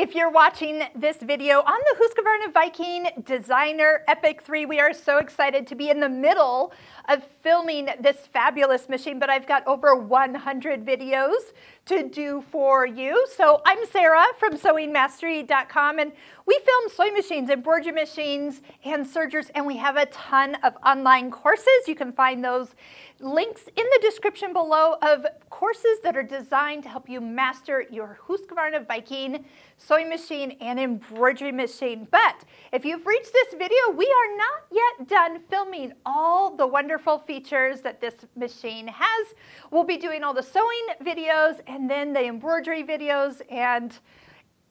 If you're watching this video on the Husqvarna Viking Designer Epic 3, we are so excited to be in the middle of filming this fabulous machine, but I've got over 100 videos to do for you. So I'm Sarah from sewingmastery.com and we film sewing machines, and embroidery machines, and sergers, and we have a ton of online courses. You can find those links in the description below of courses that are designed to help you master your Husqvarna Viking sewing machine and embroidery machine. But if you've reached this video, we are not yet done filming all the wonderful features that this machine has. We'll be doing all the sewing videos and then the embroidery videos and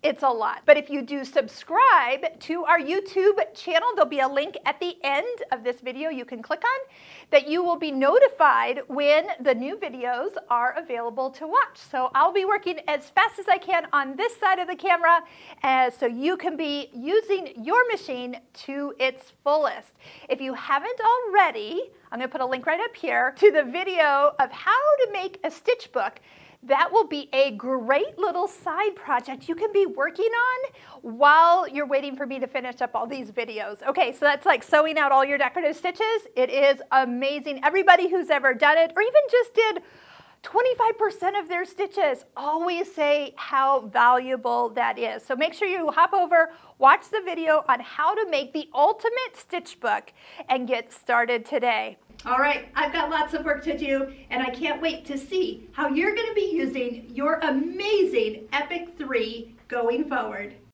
it's a lot. But if you do subscribe to our YouTube channel, there'll be a link at the end of this video you can click on that you will be notified when the new videos are available to watch. So I'll be working as fast as I can on this side of the camera uh, so you can be using your machine to its fullest. If you haven't already, I'm going to put a link right up here to the video of how to make a stitch book that will be a great little side project you can be working on while you're waiting for me to finish up all these videos. Okay, so that's like sewing out all your decorative stitches. It is amazing. Everybody who's ever done it or even just did 25% of their stitches always say how valuable that is. So make sure you hop over, watch the video on how to make the ultimate stitch book and get started today. All right, I've got lots of work to do and I can't wait to see how you're gonna be using your amazing Epic 3 going forward.